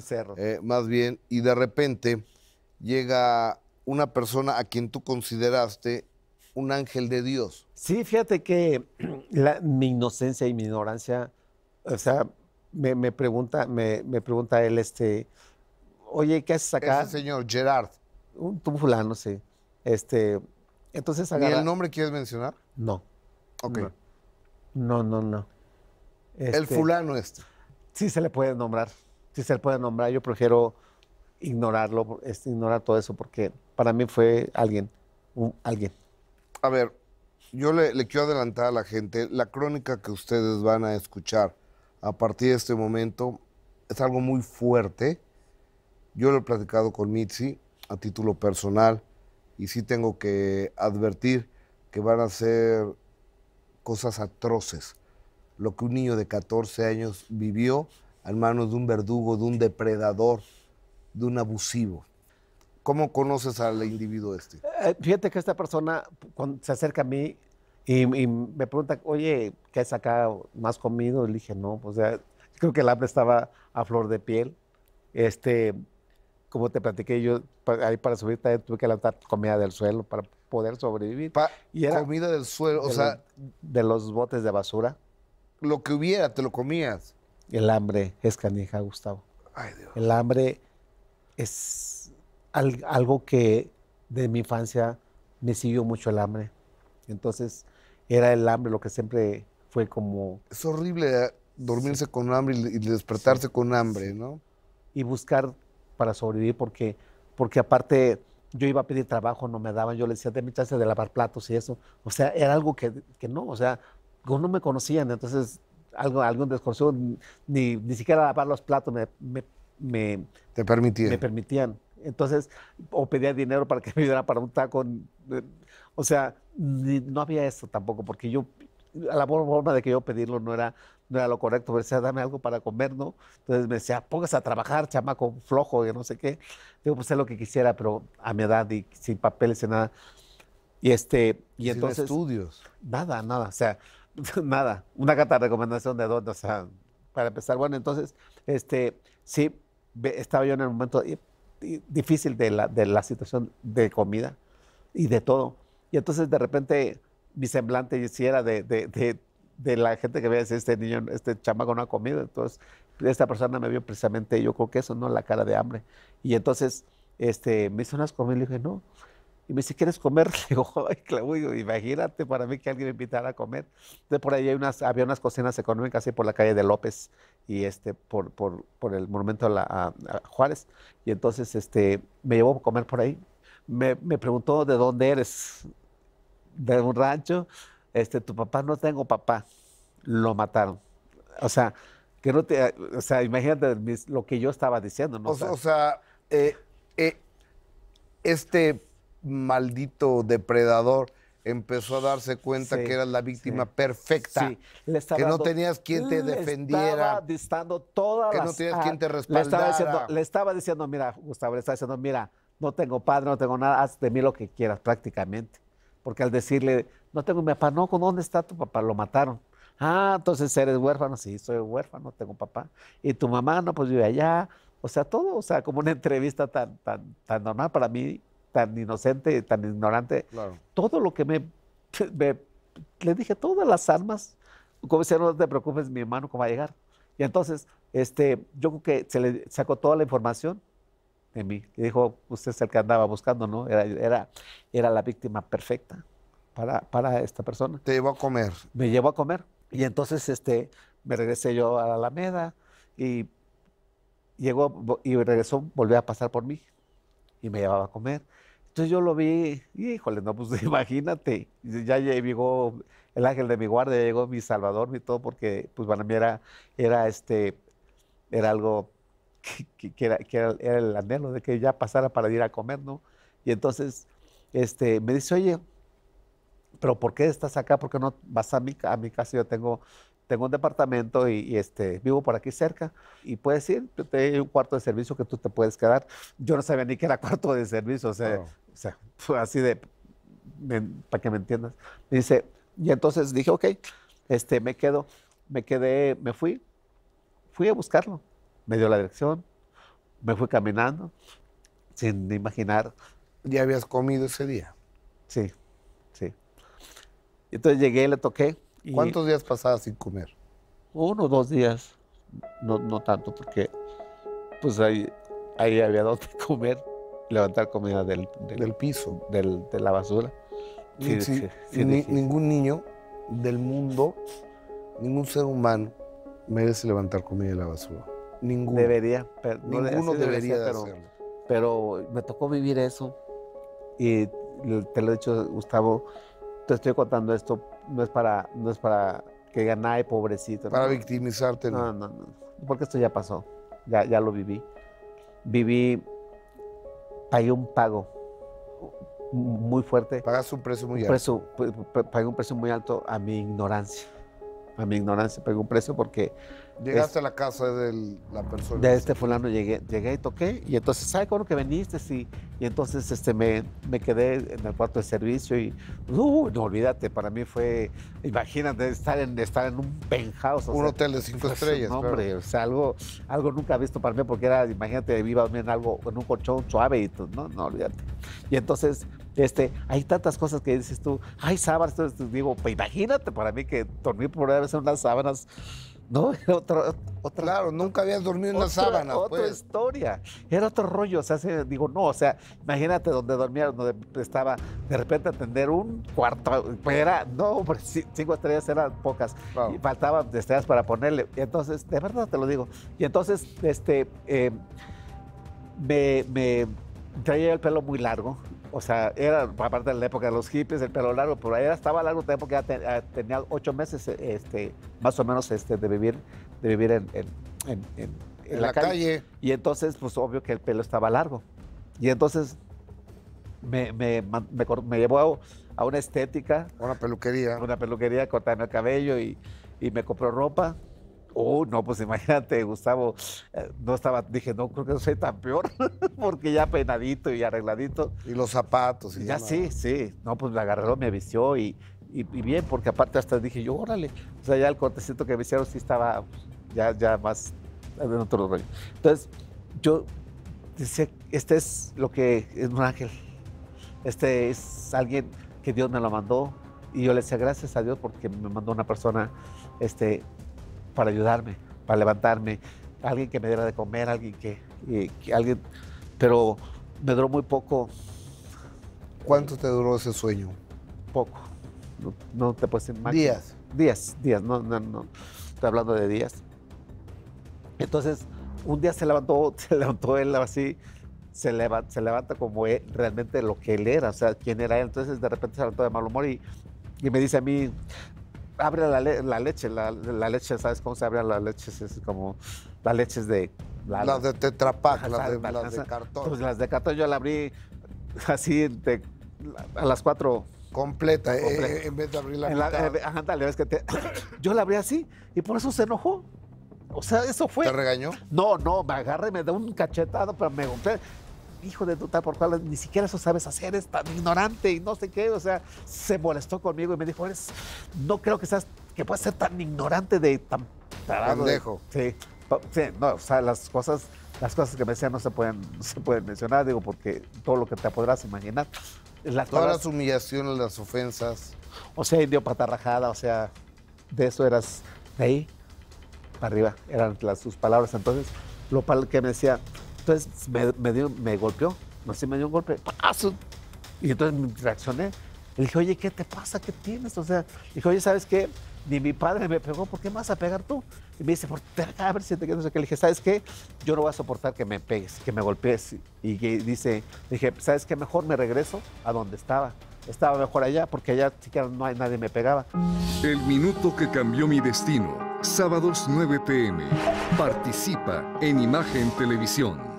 cerro. eh, más bien, y de repente llega una persona a quien tú consideraste un ángel de Dios. Sí, fíjate que la- mi inocencia y mi ignorancia, o sea, me, me pregunta, me, me pregunta él, este, oye, ¿qué haces acá? Ese señor, Gerard. Un tú fulano, sí. Este, entonces ¿Ni agarra. el nombre quieres mencionar? No, Ok. no, no, no. El Este, fulano este. Sí se le puede nombrar, sí se le puede nombrar. Yo prefiero ignorarlo, este, ignorar todo eso, porque para mí fue alguien, alguien. A ver, yo le, le quiero adelantar a la gente, la crónica que ustedes van a escuchar a partir de este momento es algo muy fuerte. Yo lo he platicado con Mitzi a título personal y sí tengo que advertir que van a ser cosas atroces. Lo que un niño de 14 años vivió a manos de un verdugo, de un depredador, de un abusivo. ¿Cómo conoces al individuo este? Eh, Fíjate que esta persona cuando se acerca a mí y, y me pregunta, oye, ¿qué has acá más comido? Y le dije, no, pues ya, creo que el hambre estaba a flor de piel. Este, como te platiqué, yo pa- ahí para subir también tuve que levantar comida del suelo para poder sobrevivir. Pa- Y era comida del suelo, o de, sea, los, de los botes de basura. lo que hubiera, te lo comías. El hambre es canija, Gustavo. Ay, Dios. El hambre es al- algo que de mi infancia me siguió mucho el hambre. Entonces, era el hambre lo que siempre fue como Es horrible eh, dormirse con hambre y, y despertarse con hambre, ¿no? y buscar para sobrevivir porque porque aparte yo iba a pedir trabajo, no me daban, yo le decía, déme chance de lavar platos y eso. O sea, era algo que, que no, o sea, no me conocían, entonces algo, algún desconocido, ni, ni siquiera lavar los platos me, me, me, Te permitía. me permitían. Entonces, o pedía dinero para que me ayudara para un taco. eh, O sea, ni- no había eso tampoco, porque yo, la for- forma de que yo pedirlo no era, no era lo correcto. Me decía, dame algo para comer, ¿no? Entonces me decía, póngase a trabajar, chamaco flojo, que no sé qué. Digo, pues es lo que quisiera, pero a mi edad y sin papeles y nada. Y este, y Sin entonces. estudios. Nada, nada, o sea, nada. Una carta de recomendación de dónde, o sea, para empezar. Bueno, entonces, este, sí, estaba yo en el momento difícil de la, de la situación de comida y de todo. Y entonces, de repente, mi semblante sí era de, de, de, la gente que veía este niño, este chamaco no ha comido. Entonces, esta persona me vio precisamente, yo creo que eso, ¿no? La cara de hambre. Y entonces, este, me hizo unas comidas y le dije, no. Y me dice, ¿quieres comer? Le digo, ay, claro, digo, imagínate para mí que alguien me invitara a comer. Entonces, por ahí hay unas, había unas cocinas económicas ahí por la calle de López y este, por, por, por el monumento a, la- a- a Juárez. Y entonces, este, me llevó a comer por ahí. Me, me preguntó, ¿de dónde eres? De un rancho. Este, tu papá, no tengo papá. Lo mataron. O sea, que no te, o sea, imagínate mis- lo que yo estaba diciendo, ¿no? O, o sea, eh, eh, este maldito depredador empezó a darse cuenta Sí, que eras la víctima sí. perfecta. Sí, le estaba que no dando- tenías quien te le defendiera. Estaba todas que no las- tenías ah, quien te Le estaba, diciendo, respaldara. le estaba diciendo, mira, Gustavo, le estaba diciendo, mira, no tengo padre, no tengo nada, haz de mí lo que quieras prácticamente. Porque al decirle, no tengo mi papá, no, ¿con dónde está tu papá? Lo mataron. Ah, entonces eres huérfano, sí, soy huérfano, no tengo papá. Y tu mamá, no, pues vive allá. O sea, todo, o sea, como una entrevista tan, tan, tan normal para mí, tan inocente, tan ignorante Claro. todo lo que me, me- le dije, todas las armas, como decía, no te preocupes, mi hermano, cómo va a llegar. Y entonces, este, yo creo que se le sacó toda la información de mí. Y dijo, usted es el que andaba buscando, ¿no? Era, era, era la víctima perfecta para, para esta persona. Te llevó a comer. Me llevó a comer. Y entonces, este, me regresé yo a la Alameda y llegó y regresó, volvió a pasar por mí y me llevaba a comer. Entonces yo lo vi, híjole, no, pues imagínate, ya lle- llegó el ángel de mi guardia, ya llegó mi salvador, mi todo, porque pues para mí era, era este, era algo que, era, que era- era el anhelo de que ya pasara para ir a comer, ¿no? Y entonces, este, me dice, oye, pero ¿por qué estás acá? ¿Por qué no vas a mi, a mi casa? Yo tengo, tengo un departamento y, y, este, vivo por aquí cerca y puedes ir, hay un cuarto de servicio que tú te puedes quedar. Yo no sabía ni que era cuarto de servicio, o sea, Claro. o sea fue así de, para que me entiendas. Me dice, y entonces dije, ok, este, me quedo, me quedé, me fui, fui a buscarlo, me dio la dirección, me fui caminando sin imaginar. ¿Ya habías comido ese día? Sí, sí. Entonces llegué, le toqué. Y ¿Cuántos días pasabas sin comer? Uno o dos días, no, no tanto, porque pues ahí, ahí había donde comer, levantar comida del, del, Del piso. del- de la basura. Sí, Sí, sí, ni- ningún niño del mundo, ningún ser humano merece levantar comida de la basura. Ninguno. Debería, pero Ninguno así debería de pero- hacerlo. pero me tocó vivir eso. Y te lo he dicho, Gustavo, te estoy contando esto, no es para, no es para que ay, pobrecito. Para no, victimizarte, no. no, no, no, porque esto ya pasó, ya, ya lo viví. Viví, pagué un pago muy fuerte, Pagaste un precio muy un alto. precio, pagué un precio muy alto a mi ignorancia. A mi ignorancia pagué un precio porque Llegaste a la casa de la persona. de este fulano llegué, llegué y toqué, y entonces, ¿sabes cuándo que viniste? Sí. Y entonces este, me, me quedé en el cuarto de servicio y, uh, no olvídate, para mí fue, imagínate, estar en, estar en un penthouse. o Un sea, hotel de cinco estrellas. no, claro. hombre, o sea, algo, algo nunca visto para mí, porque era, imagínate, iba a dormir en algo, en un colchón suave y tú, no, no, olvídate. Y entonces, este, hay tantas cosas que dices tú, hay sábanas, entonces digo, pues imagínate para mí que dormir por primera vez en unas sábanas, ¿no? Era otra, otra, Claro, nunca habías dormido en una otra- sábana. Otra pues. historia. Era otro rollo. O sea, se- digo, no, o sea, imagínate donde dormía, donde estaba, de repente atender un cuarto. pues Era, no, cinco estrellas eran pocas. Y faltaban estrellas para ponerle. Y entonces, de verdad te lo digo. Y entonces, este, eh, me, me traía el pelo muy largo. O sea, era aparte de la época de los hippies, el pelo largo, pero ahí estaba largo también porque ya te- ya tenía ocho meses, este, más o menos, este, de vivir, de vivir en, en- en- en- en En la calle. Y entonces, pues obvio que el pelo estaba largo. Y entonces me, me, me llevó a, una estética, Una peluquería. una peluquería, cortarme el cabello y, y me compró ropa. Oh, no, pues imagínate, Gustavo, eh, no estaba, dije, no creo que soy tan peor, porque ya peinadito y arregladito. Y los zapatos. Y Ya no. sí, sí. No, pues me agarró, me vistió y, y- y bien, porque aparte hasta dije yo, órale. O sea, ya el cortecito que me hicieron sí estaba pues, ya, ya más en otro rollo. Entonces, yo decía, este es lo que es un ángel. Este es alguien que Dios me lo mandó. Y yo le decía gracias a Dios porque me mandó una persona este, para ayudarme, para levantarme. Alguien que me diera de comer, alguien que, que alguien. Pero me duró muy poco ¿Cuánto te duró ese sueño? poco. No, no te puedes imaginar. Días. Días, días, no, no, no. Estoy hablando de días. Entonces, un día se levantó, se levantó él así, se levanta, se levanta como él- realmente lo que él era, o sea, quién era él. Entonces, de repente se levantó de mal humor y, y me dice a mí, abre la, le- la leche, la, la leche, ¿sabes cómo se abren las leches? Es como las leches de... la- Las de Tetra Pak, Ajá, las de, la- las de cartón. Pues las de cartón yo la abrí así de- a las cuatro completa, eh, Completa. eh, en vez de abrir la En la- mitad. eh, ajá, ándale, ves que te- yo la abrí así y por eso se enojó. O sea, eso fue. ¿Te regañó? No, no, me agarra y me da un cachetado, pero me golpea. Hijo de tal por cual, ni siquiera eso sabes hacer, es tan ignorante y no sé qué. O sea, se molestó conmigo y me dijo, eres, no creo que seas, que puedas ser tan ignorante de tan tarado de-". Pendejo. Sí, sí, no, o sea, las cosas, las cosas que me decían no se pueden, no se pueden mencionar, digo, porque todo lo que te podrás imaginar. Las Todas palabras- las humillaciones, las ofensas. o sea, indio patarrajada, o sea, de eso eras de ahí para arriba, eran las, sus palabras. Entonces, lo que me decía, entonces me, dio, me golpeó, no sé, me dio un golpe, y entonces reaccioné. Le dije, oye, ¿qué te pasa? ¿Qué tienes? O sea, dije, oye, ¿sabes qué? Ni mi padre me pegó, ¿por qué me vas a pegar tú? Y me dice, por a ver si te quedas aquí. Le dije, ¿sabes qué? Yo no voy a soportar que me pegues, que me golpees. Y que dice, dije, ¿sabes qué? Mejor me regreso a donde estaba. Estaba mejor allá, porque allá siquiera no hay nadie me pegaba. El minuto que cambió mi destino. Sábados 9 pm. Participa en Imagen Televisión.